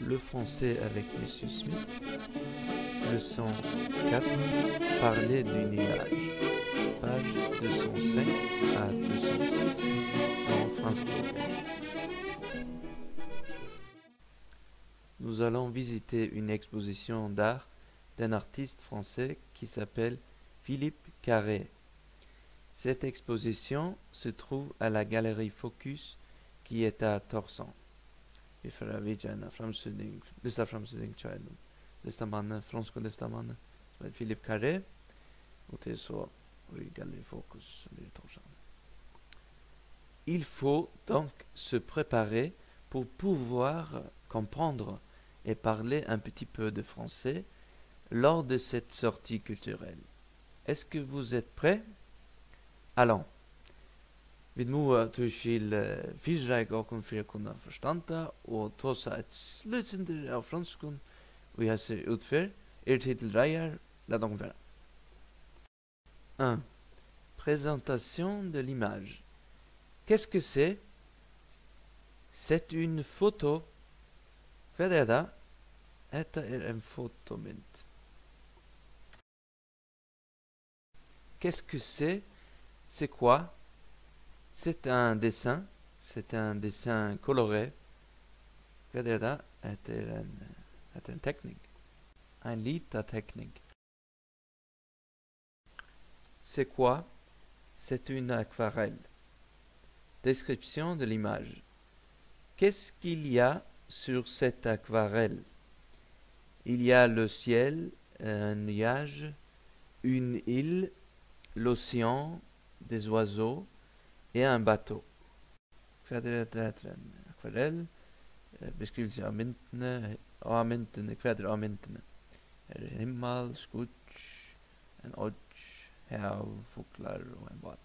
Le français avec Monsieur Smith. Leçon 4. Parler d'une image. Page 205 à 206 dans France Nous allons visiter une exposition d'art d'un artiste français qui s'appelle Philippe Carré. Cette exposition se trouve à la galerie Focus qui est à Torsan. Il faut donc se préparer pour pouvoir comprendre et parler un petit peu de français lors de cette sortie culturelle. Est-ce que vous êtes prêts? Allons. Vi må til fyrreik okkur fyrir kunna tåsa et slutsindir av franskun og ser utfyr er titel reier la okkur fyrir 1. Présentation de l'image. Qu'est-ce que c'est? C'est une photo. Hva er er en. Qu'est-ce que c'est? C'est quoi? C'est un dessin. C'est un dessin coloré. Dette er en teknikk. En lita teknikk. C'est quoi? C'est une aquarelle. Description de l'image. Qu'est-ce qu'il y a sur cette aquarelle? Il y a le ciel, un nuage, une île, l'océan, des oiseaux et un bateau. Eh, hva er.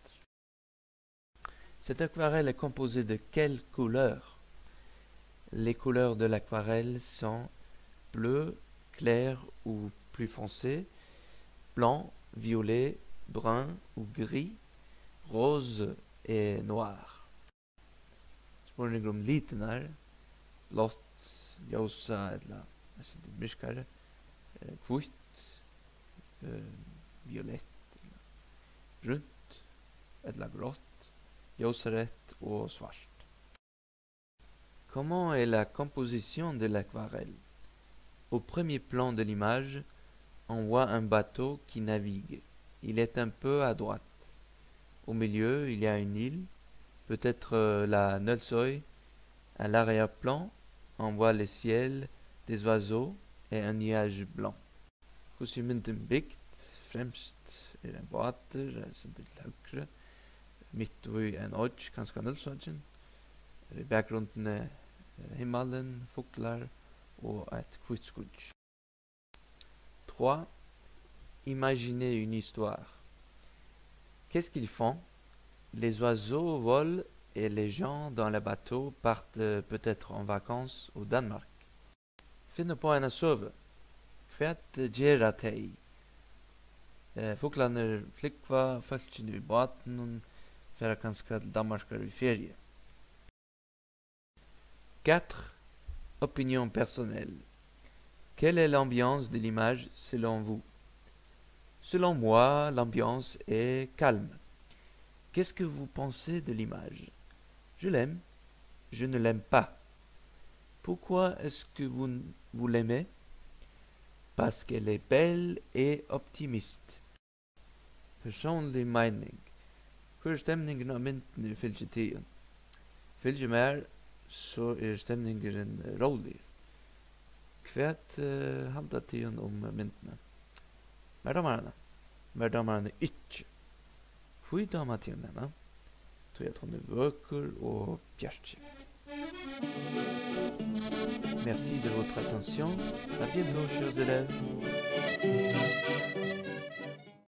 Cette aquarelle est composée de quelles couleurs? Les couleurs de l'aquarelle sont bleu, clair ou plus foncé, blanc, violet, brun ou gris, rose et noir. Spurning om litenar, blått, ljósa ella þessi myrkare, eh, kvitt, eh, violett, brunt, ella grått, ljósarett og svart. Comment est la composition de l'aquarelle? Au premier plan de l'image, on voit un bateau qui navigue. Il est un peu à droite. Au milieu, il y a une île, peut-être euh, la Nolsoy. À l'arrière-plan, on voit le ciel, des oiseaux et un nuage blanc. Hvordan mynden bygd? Fremst er en båter, sen til høyre. Midt i en odds, kanskje Nolsodgen. I bakgrunden er himmelen, fugler og et kvitt skudj. 3. Imaginez une histoire. Qu'est-ce qu'ils font? Les oiseaux volent et les gens dans le bateau partent euh, peut-être en vacances au Danemark. Finne på en gjerra tei. Eh, ferie. 4. Opinion personnelle. Quelle est l'ambiance de l'image selon vous? Selon moi, l'ambiance est calme. Qu'est-ce que vous pensez de l'image? Je l'aime. Je ne l'aime pas. Pourquoi est-ce que vous, vous l'aimez? Parce qu'elle est belle et optimiste. Personlig mening. Hver er stemningen av mynden ifølge tiden? Ifølge meg så er stemningen rolig. Hvet uh, halda tiden om myndene? Mer damarene? Mer damarene ikke. Hvor damer tiden denne? Tror jeg at hun er vøker og bjergskift. Merci de votre attention. À bientôt, chers élèves.